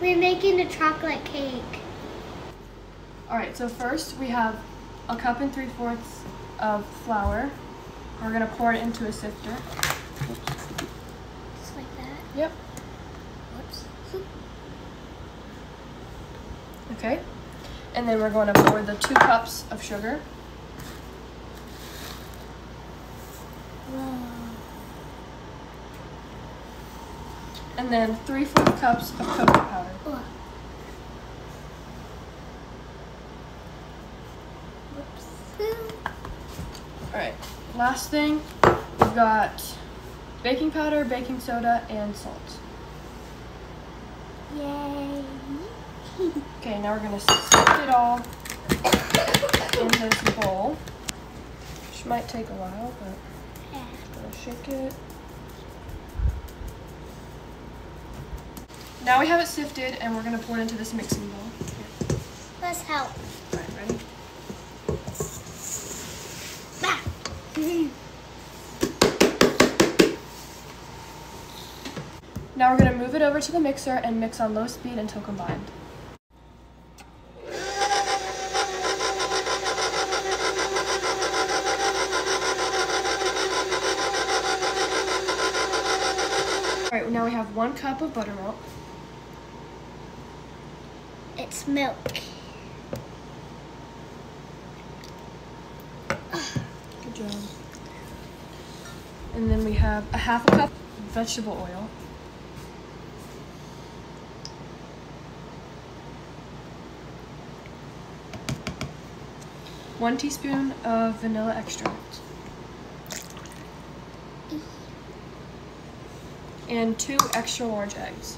We're making a chocolate cake. All right, so first we have a cup and three fourths of flour. We're gonna pour it into a sifter. Just like that. Yep. Whoops. Okay. And then we're going to pour the two cups of sugar. And then three fourth cups of cocoa powder. Oh. All right. Last thing, we've got baking powder, baking soda, and salt. Yay. Okay, now we're gonna sift it all in this bowl. Which might take a while, but Yeah. gonna shake it. Now we have it sifted, and we're gonna pour it into this mixing bowl. Let's help. All right, ready? Ah. Now we're gonna move it over to the mixer and mix on low speed until combined. All right, now we have one cup of buttermilk. It's milk. Good job. And then we have a half a cup of vegetable oil. One teaspoon of vanilla extract. And two extra large eggs.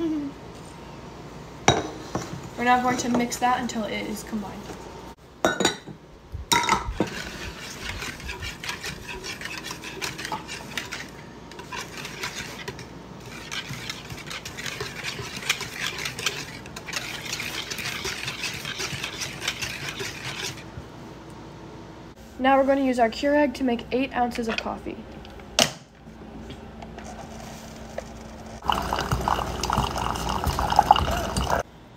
We're now going to mix that until it is combined. Now we're going to use our Keurig to make 8 ounces of coffee.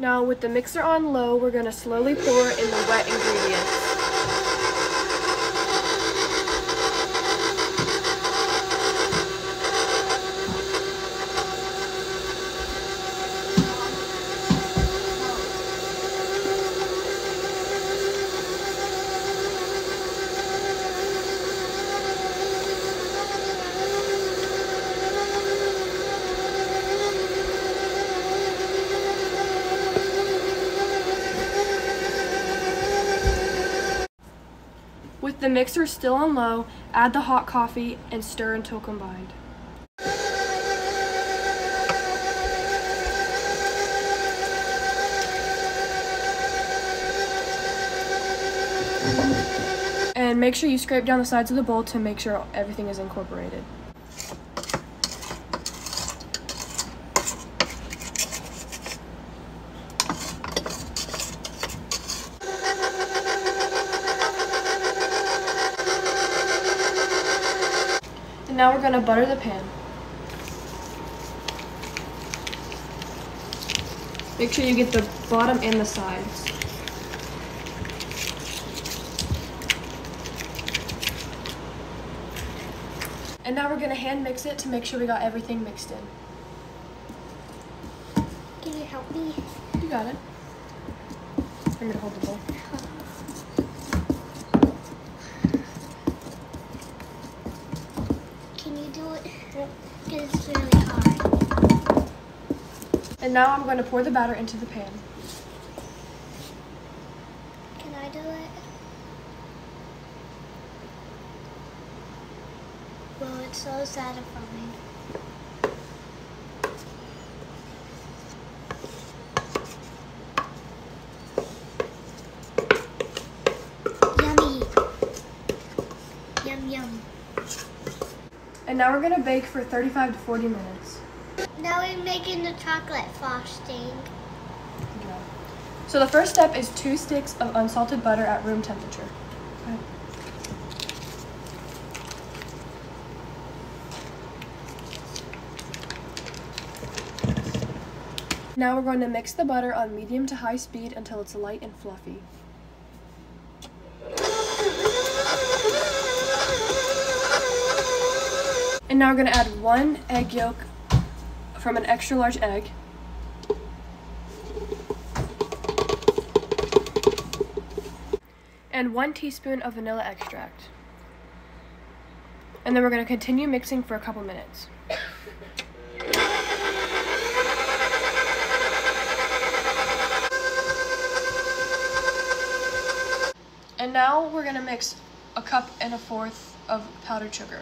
Now with the mixer on low, we're to slowly pour in the wet ingredients. The mixer still on low, add the hot coffee and stir until combined. And make sure you scrape down the sides of the bowl to make sure everything is incorporated. Now we're going to butter the pan. Make sure you get the bottom and the sides. And now we're going to hand mix it to make sure we got everything mixed in. Can you help me? You got it. I'm going to hold the bowl. Can you do it? Because it's really hard. And now I'm going to pour the batter into the pan. Can I do it? Well, it's so satisfying. Yummy. Yum yum. And now we're going to bake for 35 to 40 minutes. Now we're making the chocolate frosting. So the first step is two sticks of unsalted butter at room temperature. Ahead. Now we're going to mix the butter on medium to high speed until it's light and fluffy. And now we're going to add one egg yolk from an extra large egg. And one teaspoon of vanilla extract. And then we're going to continue mixing for a couple minutes. And now we're going to mix a cup and a fourth of powdered sugar.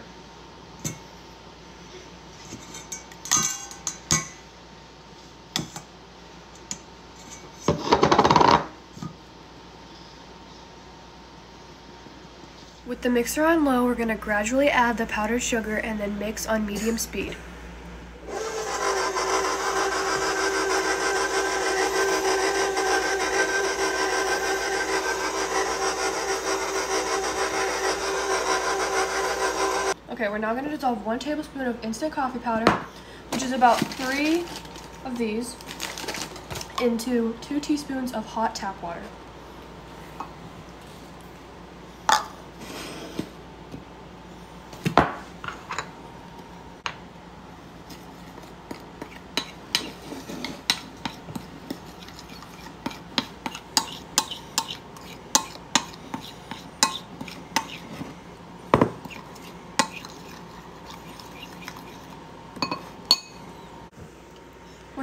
With the mixer on low, we're going to gradually add the powdered sugar and then mix on medium speed. Okay, we're now going to dissolve one tablespoon of instant coffee powder, which is about three of these, into two teaspoons of hot tap water.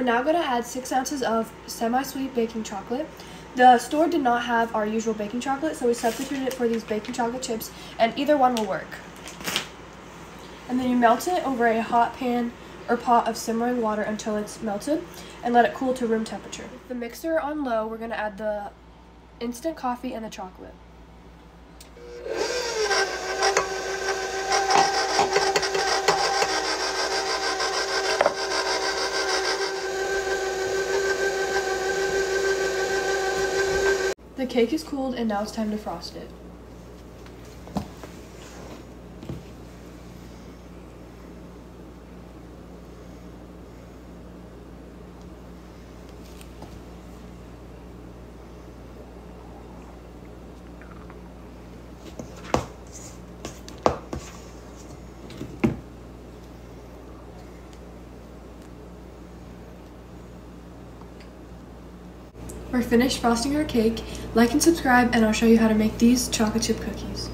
We're now going to add 6 ounces of semi-sweet baking chocolate. The store did not have our usual baking chocolate, so we substituted it for these baking chocolate chips, and either one will work. And then you melt it over a hot pan or pot of simmering water until it's melted, and let it cool to room temperature. With the mixer on low, we're going to add the instant coffee and the chocolate. Cake is cooled and now it's time to frost it. We're finished frosting our cake. Like and subscribe and I'll show you how to make these chocolate chip cookies.